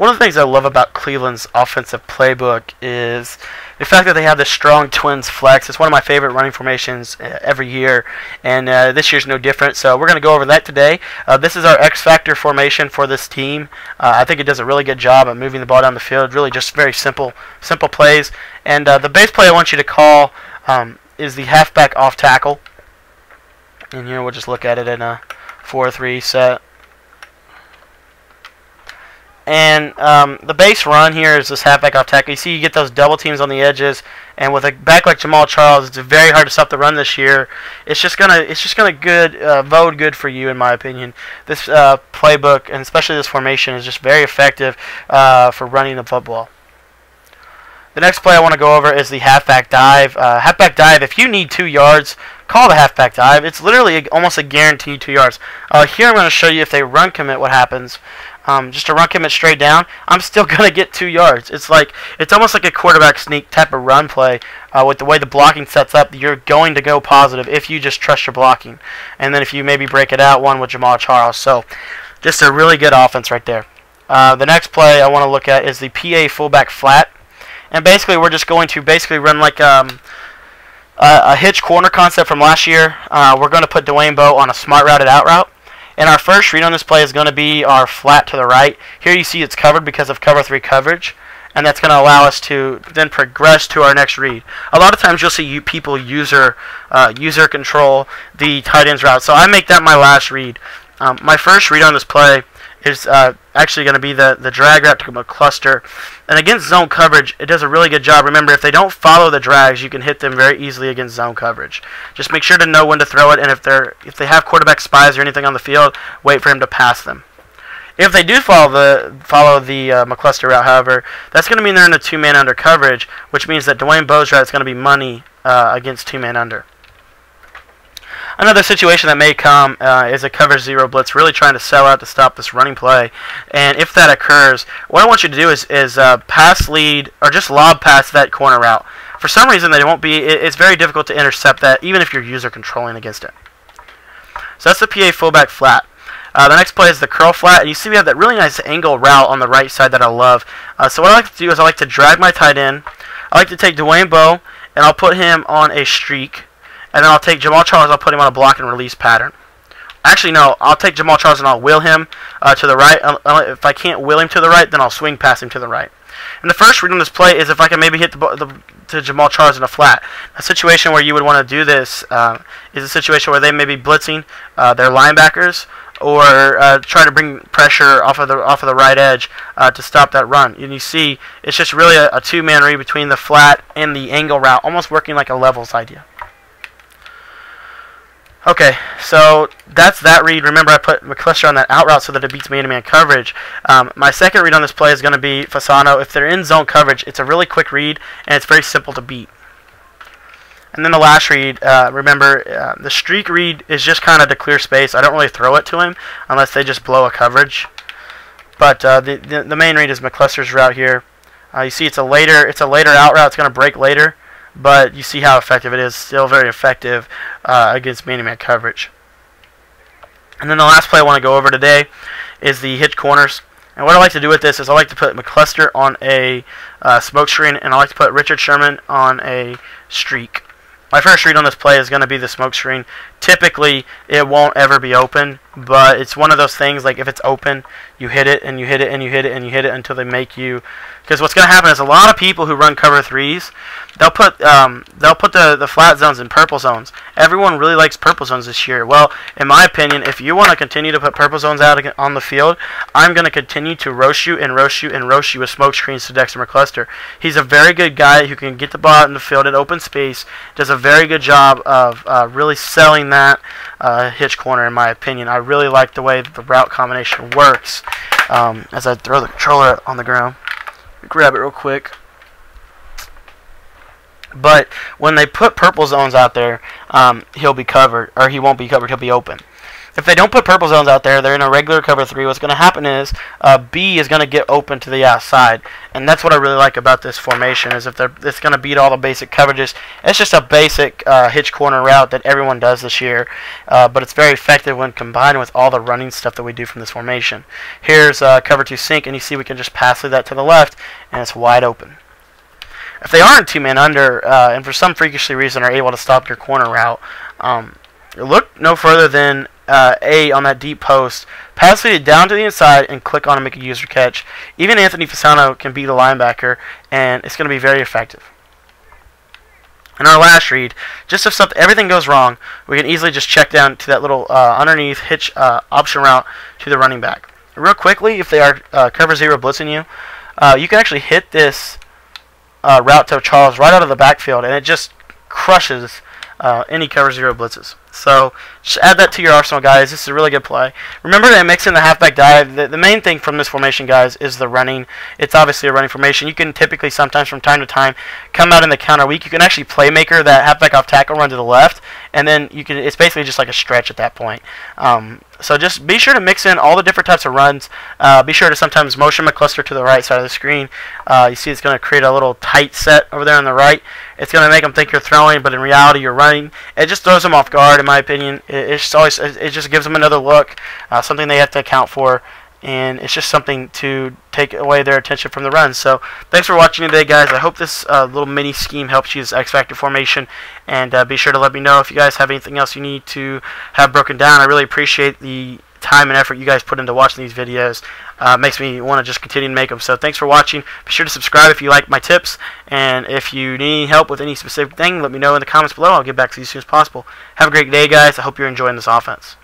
one of the things I love about Cleveland's offensive playbook is the fact that they have the strong twins flex. It's one of my favorite running formations uh, every year, and uh, this year's no different. So we're going to go over that today. Uh, this is our X factor formation for this team. Uh, I think it does a really good job of moving the ball down the field. Really, just very simple, simple plays. And uh, the base play I want you to call um, is the halfback off tackle. And here we'll just look at it in a 4-3 set. And um, the base run here is this halfback off tackle. You see, you get those double teams on the edges, and with a back like Jamaal Charles, it's very hard to stop the run this year. It's just gonna, it's just gonna good, uh, vote good for you, in my opinion. This uh, playbook, and especially this formation, is just very effective uh, for running the football. The next play I want to go over is the halfback dive. Uh, halfback dive. If you need two yards, call the halfback dive. It's literally a, almost a guaranteed two yards. Uh, here I'm going to show you if they run commit what happens um, just to run commit straight down, I'm still going to get two yards. It's like it's almost like a quarterback sneak type of run play. Uh, with the way the blocking sets up, you're going to go positive if you just trust your blocking. And then if you maybe break it out, one with Jamaal Charles. So just a really good offense right there. Uh, the next play I want to look at is the PA fullback flat. And basically we're just going to basically run like um, a, a hitch corner concept from last year. Uh, we're going to put Dwayne Bowe on a smart routed out route. And our first read on this play is going to be our flat to the right. Here you see it's covered because of cover 3 coverage. And that's going to allow us to then progress to our next read. A lot of times you'll see you people user uh, user control the tight ends route. So I make that my last read. Um, my first read on this play is uh, actually going to be the, the drag route to McCluster. And against zone coverage, it does a really good job. Remember, if they don't follow the drags, you can hit them very easily against zone coverage. Just make sure to know when to throw it, and if they're if they have quarterback spies or anything on the field, wait for him to pass them. If they do follow the follow the uh, McCluster route, however, that's going to mean they're in a two-man under coverage, which means that Dwayne Bowe's route is going to be money uh, against two-man under. Another situation that may come uh, is a cover zero blitz, really trying to sell out to stop this running play. And if that occurs, what I want you to do is, is uh, pass lead or just lob past that corner route. For some reason, they won't be. It, it's very difficult to intercept that, even if you're user controlling against it. So that's the PA fullback flat. Uh, the next play is the curl flat, and you see we have that really nice angle route on the right side that I love. Uh, so what I like to do is I like to drag my tight end. I like to take Dwayne Bowe, and I'll put him on a streak. And then I'll take Jamaal Charles, I'll put him on a block and release pattern. Actually, no, I'll take Jamaal Charles and I'll wheel him uh, to the right. If I can't wheel him to the right, then I'll swing past him to the right. And the first read on this play is if I can maybe hit the, the to Jamaal Charles in a flat. A situation where you would want to do this uh, is a situation where they may be blitzing uh, their linebackers or uh, trying to bring pressure off of the off of the right edge uh, to stop that run. And you see, it's just really a, a two-man read between the flat and the angle route, almost working like a levels idea. Okay, so that's that read. Remember, I put McCluster on that out route so that it beats man-to-man coverage. Um, my second read on this play is going to be Fasano. If they're in zone coverage, it's a really quick read, and it's very simple to beat. And then the last read, uh, remember, uh, the streak read is just kind of to clear space. I don't really throw it to him unless they just blow a coverage. But uh, the, the, the main read is McCluster's route here. Uh, you see, it's a later it's a later out route. It's going to break later but you see how effective it is. Still very effective uh, against man-to-man coverage. And then the last play I want to go over today is the hitch corners. And what I like to do with this is I like to put McCluster on a uh, smoke screen, and I like to put Richard Sherman on a streak. My first read on this play is going to be the smoke screen. Typically, it won't ever be open, but it's one of those things like if it's open, you hit it and you hit it and you hit it and you hit it until they make you. Because what's going to happen is a lot of people who run cover threes, they'll put um, they'll put the the flat zones in purple zones. Everyone really likes purple zones this year. Well, in my opinion, if you want to continue to put purple zones out on the field, I'm going to continue to roast you and roast you and roast you with smoke screens to Dexter McCluster. He's a very good guy who can get the ball out in the field in open space. Does a very good job of uh, really selling that uh, hitch corner, in my opinion. I really like the way the route combination works. Um, as I throw the controller on the ground, grab it real quick. But when they put purple zones out there, um, he'll be covered, or he won't be covered. He'll be open. If they don't put purple zones out there, they're in a regular cover three. What's going to happen is uh, B is going to get open to the outside, and that's what I really like about this formation is if they're it's going to beat all the basic coverages. It's just a basic uh, hitch corner route that everyone does this year, uh, but it's very effective when combined with all the running stuff that we do from this formation. Here's uh, cover two sink, and you see we can just pass through that to the left, and it's wide open. If they aren't two men under, uh, and for some freakishly reason are able to stop your corner route, um, look no further than uh, A on that deep post, pass it down to the inside, and click on and make a user catch. Even Anthony Fasano can beat a linebacker, and it's going to be very effective. In our last read, just if something, everything goes wrong, we can easily just check down to that little uh, underneath hitch uh, option route to the running back. Real quickly, if they are uh, cover zero blitzing you, uh, you can actually hit this uh, route to Charles right out of the backfield, and it just crushes uh, any cover zero blitzes. So just add that to your arsenal, guys. This is a really good play. Remember to mix in the halfback dive. The, the main thing from this formation, guys, is the running. It's obviously a running formation. You can typically sometimes from time to time come out in the counter weak. You can actually playmaker that halfback off tackle run to the left, and then you can. It's basically just like a stretch at that point. Um, so just be sure to mix in all the different types of runs. Uh, be sure to sometimes motion McCluster to the right side of the screen. Uh, you see it's going to create a little tight set over there on the right. It's going to make them think you're throwing, but in reality you're running. It just throws them off guard, in my opinion. It, it's always it just gives them another look, uh, something they have to account for and it's just something to take away their attention from the run. So thanks for watching today, guys. I hope this uh, little mini scheme helps you this X Factor formation, and uh, be sure to let me know if you guys have anything else you need to have broken down. I really appreciate the time and effort you guys put into watching these videos. Uh, makes me want to just continue to make them. So thanks for watching. Be sure to subscribe if you like my tips, and if you need help with any specific thing, let me know in the comments below. I'll get back to you as soon as possible. Have a great day, guys. I hope you're enjoying this offense.